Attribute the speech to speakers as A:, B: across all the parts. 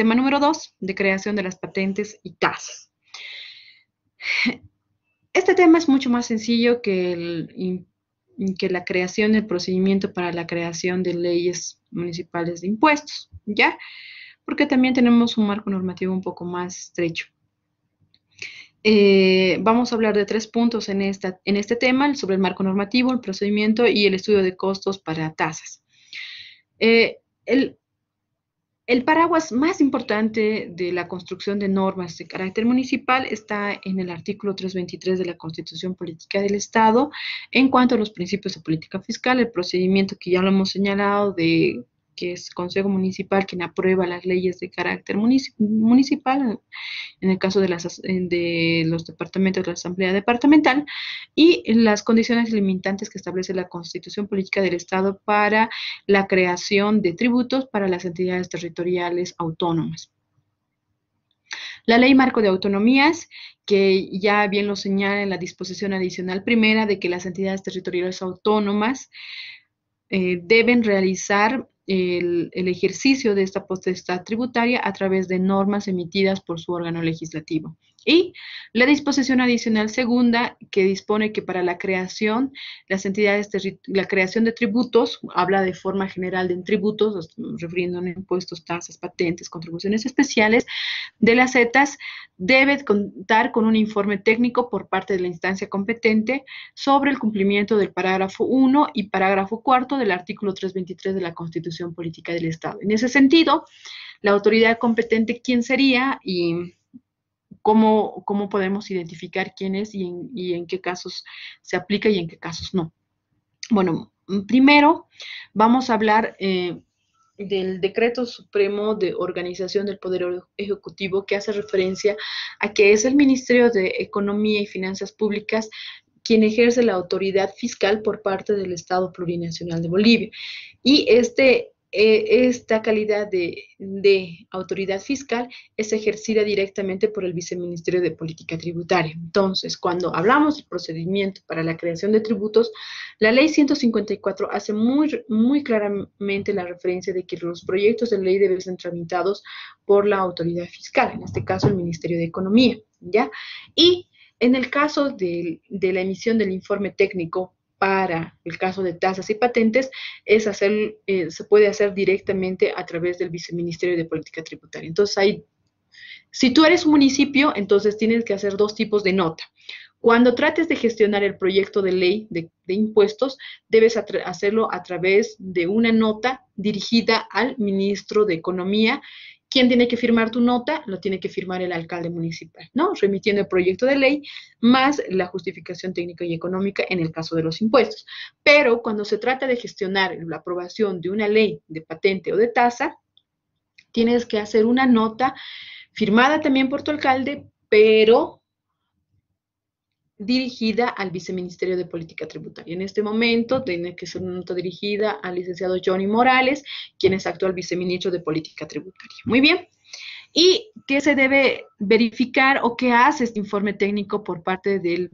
A: Tema número dos, de creación de las patentes y tasas. Este tema es mucho más sencillo que, el, que la creación del procedimiento para la creación de leyes municipales de impuestos, ¿ya? Porque también tenemos un marco normativo un poco más estrecho. Eh, vamos a hablar de tres puntos en, esta, en este tema, sobre el marco normativo, el procedimiento y el estudio de costos para tasas. Eh, el, el paraguas más importante de la construcción de normas de carácter municipal está en el artículo 323 de la Constitución Política del Estado en cuanto a los principios de política fiscal, el procedimiento que ya lo hemos señalado de que es Consejo Municipal quien aprueba las leyes de carácter municipal, en el caso de, los departamentos de la Asamblea Departamental, y las condiciones limitantes que establece la Constitución Política del Estado para la creación de tributos para las entidades territoriales autónomas. La Ley Marco de Autonomías, que ya bien lo señala en la disposición adicional primera de que las entidades territoriales autónomas eh, deben realizar el, ejercicio de esta potestad tributaria a través de normas emitidas por su órgano legislativo. Y la disposición adicional segunda que dispone que para la creación, las entidades, la creación de tributos, habla de forma general de tributos, refiriéndonos a impuestos, tasas, patentes, contribuciones especiales, de las ETAs, debe contar con un informe técnico por parte de la instancia competente sobre el cumplimiento del parágrafo 1 y parágrafo 4 del artículo 323 de la Constitución Política del Estado. En ese sentido, la autoridad competente, ¿quién sería? Y cómo, cómo podemos identificar quién es y en, qué casos se aplica y en qué casos no. Bueno, primero vamos a hablar eh, del decreto supremo de organización del Poder Ejecutivo que hace referencia a que es el Ministerio de Economía y Finanzas Públicas quien ejerce la autoridad fiscal por parte del Estado Plurinacional de Bolivia. Y este esta calidad de, autoridad fiscal es ejercida directamente por el Viceministerio de Política Tributaria. Entonces, cuando hablamos del procedimiento para la creación de tributos, la ley 154 hace muy, muy claramente la referencia de que los proyectos de ley deben ser tramitados por la autoridad fiscal, en este caso el Ministerio de Economía, ¿ya? Y en el caso de la emisión del informe técnico para el caso de tasas y patentes eh, se puede hacer directamente a través del Viceministerio de Política Tributaria. Entonces, hay, si tú eres un municipio, entonces tienes que hacer dos tipos de nota. Cuando trates de gestionar el proyecto de ley de impuestos, debes hacerlo a través de una nota dirigida al ministro de Economía ¿Quién tiene que firmar tu nota? Lo tiene que firmar el alcalde municipal, ¿no? Remitiendo el proyecto de ley más la justificación técnica y económica en el caso de los impuestos. Pero cuando se trata de gestionar la aprobación de una ley de patente o de tasa, tienes que hacer una nota firmada también por tu alcalde, pero dirigida al Viceministerio de Política Tributaria. En este momento tiene que ser una nota dirigida al licenciado Johnny Morales, quien es actual viceministro de Política Tributaria. Muy bien. ¿Y qué se debe verificar o qué hace este informe técnico por parte del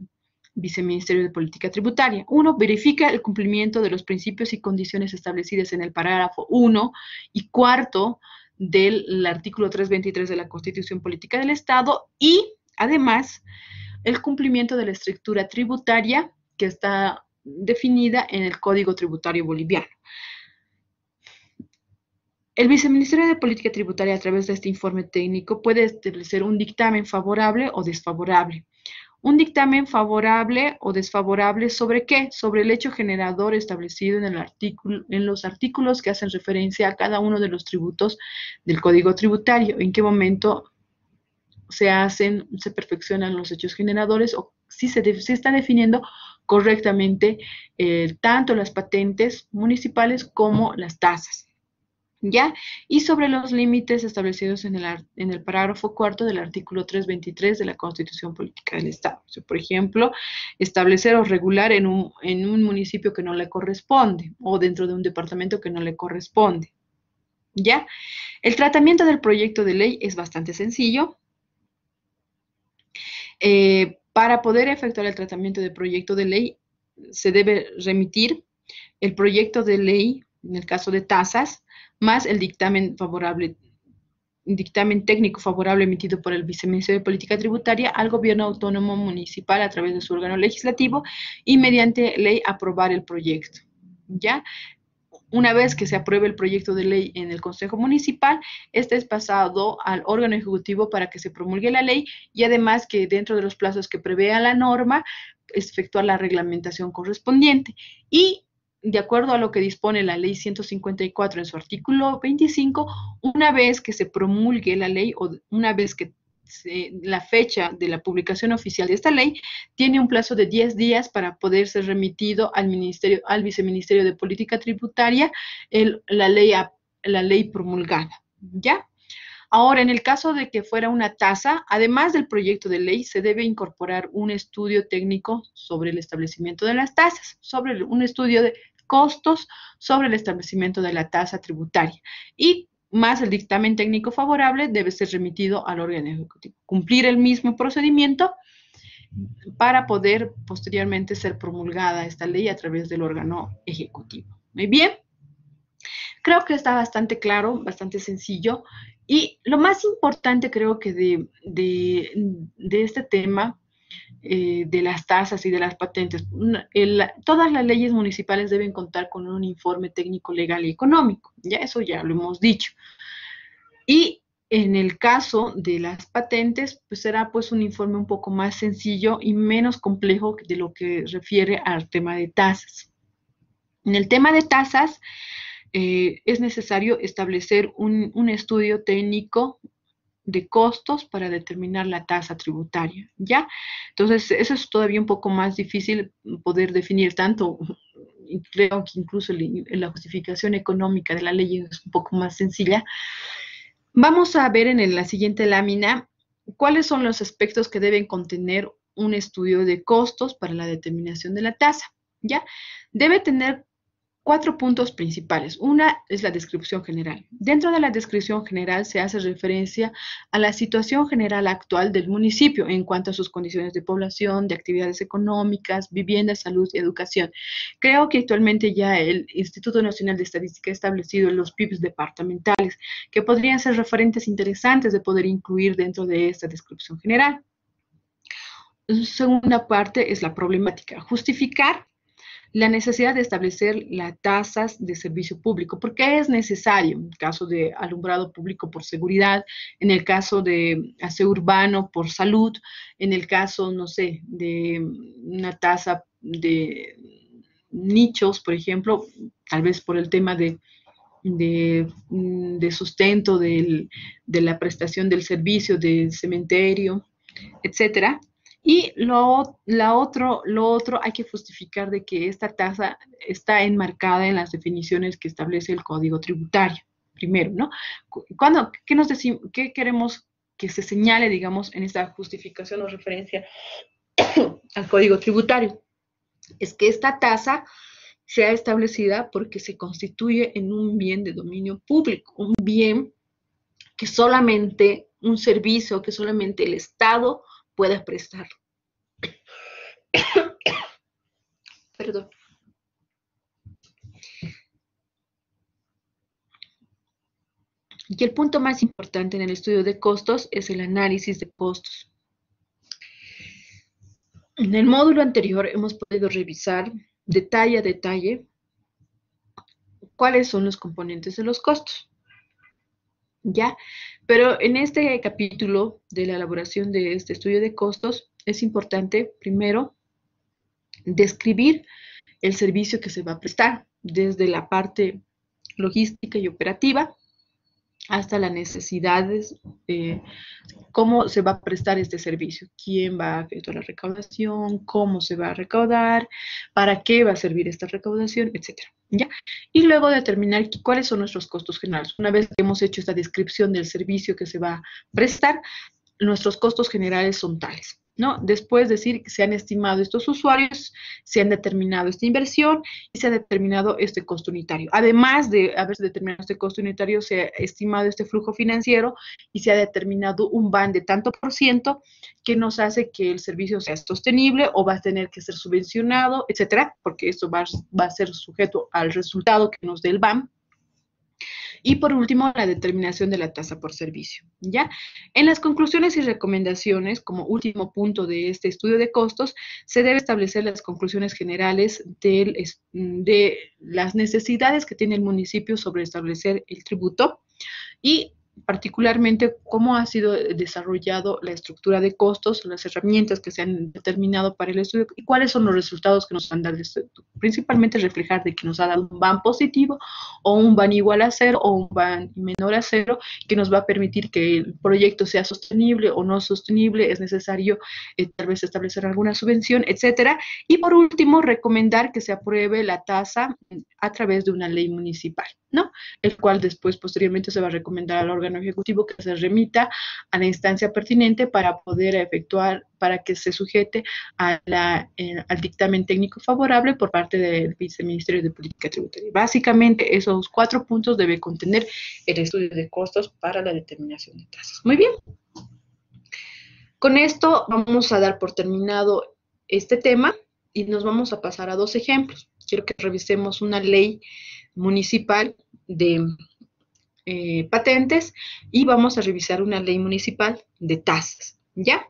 A: Viceministerio de Política Tributaria? Uno, verifica el cumplimiento de los principios y condiciones establecidas en el parágrafo 1 y cuarto del artículo 323 de la Constitución Política del Estado y, además, el cumplimiento de la estructura tributaria que está definida en el Código Tributario Boliviano. El Viceministerio de Política Tributaria, a través de este informe técnico, puede establecer un dictamen favorable o desfavorable. Un dictamen favorable o desfavorable sobre qué? Sobre el hecho generador establecido en, el artículo, en los artículos que hacen referencia a cada uno de los tributos del Código Tributario. En qué momento se hacen, se perfeccionan los hechos generadores o si se, está definiendo correctamente eh, tanto las patentes municipales como las tasas. ¿Ya? Y sobre los límites establecidos en el, en el parágrafo cuarto del artículo 323 de la Constitución Política del Estado. por ejemplo, establecer o regular en un, en un municipio que no le corresponde o dentro de un departamento que no le corresponde. ¿Ya? El tratamiento del proyecto de ley es bastante sencillo. Eh, para poder efectuar el tratamiento del proyecto de ley, se debe remitir el proyecto de ley, en el caso de tasas, más el dictamen favorable dictamen técnico favorable emitido por el Viceministerio de Política Tributaria al Gobierno Autónomo Municipal a través de su órgano legislativo y mediante ley aprobar el proyecto. ¿Ya? Una vez que se apruebe el proyecto de ley en el Consejo Municipal, este es pasado al órgano ejecutivo para que se promulgue la ley y además que dentro de los plazos que prevea la norma, efectuar la reglamentación correspondiente. Y de acuerdo a lo que dispone la ley 154 en su artículo 25, una vez que se promulgue la ley o una vez que la fecha de la publicación oficial de esta ley, tiene un plazo de 10 días para poder ser remitido al ministerio, al viceministerio de política tributaria, la ley, la ley promulgada. ¿Ya? Ahora, en el caso de que fuera una tasa, además del proyecto de ley, se debe incorporar un estudio técnico sobre el establecimiento de las tasas, sobre un estudio de costos sobre el establecimiento de la tasa tributaria. Y más el dictamen técnico favorable debe ser remitido al órgano ejecutivo. Cumplir el mismo procedimiento para poder posteriormente ser promulgada esta ley a través del órgano ejecutivo. Muy bien. Creo que está bastante claro, bastante sencillo. Y lo más importante creo que de, de este tema eh, de las tasas y de las patentes. todas las leyes municipales deben contar con un informe técnico, legal y económico. Ya eso ya lo hemos dicho. Y en el caso de las patentes, pues será pues un informe un poco más sencillo y menos complejo de lo que refiere al tema de tasas. En el tema de tasas, eh, es necesario establecer un, un, estudio técnico de costos para determinar la tasa tributaria, ¿ya? Entonces, eso es todavía un poco más difícil poder definir tanto, y creo que incluso la justificación económica de la ley es un poco más sencilla. Vamos a ver en la siguiente lámina cuáles son los aspectos que deben contener un estudio de costos para la determinación de la tasa, ¿ya? Debe tener cuatro puntos principales. Una es la descripción general. Dentro de la descripción general se hace referencia a la situación general actual del municipio en cuanto a sus condiciones de población, de actividades económicas, vivienda, salud y educación. Creo que actualmente ya el Instituto Nacional de Estadística ha establecido los PIBs departamentales que podrían ser referentes interesantes de poder incluir dentro de esta descripción general. Segunda parte es la problemática. Justificar la necesidad de establecer las tasas de servicio público, porque es necesario en el caso de alumbrado público por seguridad, en el caso de aseo urbano por salud, en el caso, no sé, de una tasa de nichos, por ejemplo, tal vez por el tema de, de, sustento de la prestación del servicio del cementerio, etcétera. Y lo, la otro, lo otro hay que justificar de que esta tasa está enmarcada en las definiciones que establece el Código Tributario, primero, ¿no? Cuando, ¿qué, nos decimos, ¿Qué queremos que se señale, digamos, en esta justificación o referencia al Código Tributario? Es que esta tasa sea establecida porque se constituye en un bien de dominio público, un bien que solamente un servicio, que solamente el Estado puedas prestar. Perdón. Y el punto más importante en el estudio de costos es el análisis de costos. En el módulo anterior hemos podido revisar detalle a detalle cuáles son los componentes de los costos. ¿Ya? Pero en este capítulo de la elaboración de este estudio de costos, es importante primero describir el servicio que se va a prestar, desde la parte logística y operativa hasta las necesidades, de cómo se va a prestar este servicio, quién va a efectuar la recaudación, cómo se va a recaudar, para qué va a servir esta recaudación, etcétera. ¿Ya? Y luego determinar cuáles son nuestros costos generales. Una vez que hemos hecho esta descripción del servicio que se va a prestar, nuestros costos generales son tales. ¿No? Después decir que se han estimado estos usuarios, se han determinado esta inversión y se ha determinado este costo unitario. Además de haberse determinado este costo unitario, se ha estimado este flujo financiero y se ha determinado un ban de tanto por ciento que nos hace que el servicio sea sostenible o va a tener que ser subvencionado, etcétera, porque esto va, va a ser sujeto al resultado que nos dé el BAN. Y por último, la determinación de la tasa por servicio. ¿ya? En las conclusiones y recomendaciones, como último punto de este estudio de costos, se debe establecer las conclusiones generales de las necesidades que tiene el municipio sobre establecer el tributo y particularmente cómo ha sido desarrollado la estructura de costos, las herramientas que se han determinado para el estudio y cuáles son los resultados que nos han dado. Principalmente reflejar de que nos ha dado un van positivo o un van igual a cero o un van menor a cero, que nos va a permitir que el proyecto sea sostenible o no sostenible, es necesario eh, tal vez establecer alguna subvención, etcétera. Y por último, recomendar que se apruebe la tasa a través de una ley municipal, ¿no? El cual después, posteriormente, se va a recomendar al órgano ejecutivo que se remita a la instancia pertinente para poder efectuar, para que se sujete eh, al dictamen técnico favorable por parte del Viceministerio de Política Tributaria. Básicamente, esos cuatro puntos debe contener el estudio de costos para la determinación de tasas. Muy bien. Con esto vamos a dar por terminado este tema y nos vamos a pasar a dos ejemplos. Quiero que revisemos una ley municipal de eh, patentes y vamos a revisar una ley municipal de tasas, ¿ya?